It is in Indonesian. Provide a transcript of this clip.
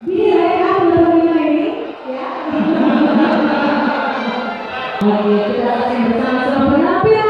Lah ya, kita akan bersama-sama penampilan